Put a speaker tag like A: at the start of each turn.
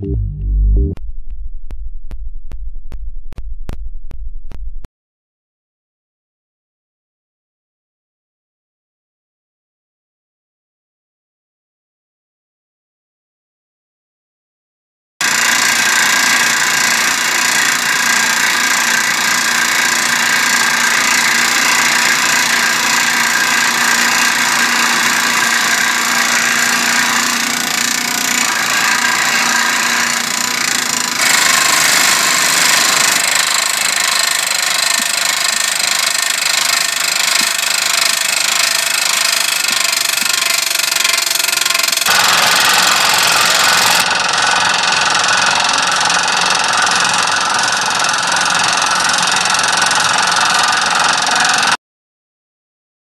A: you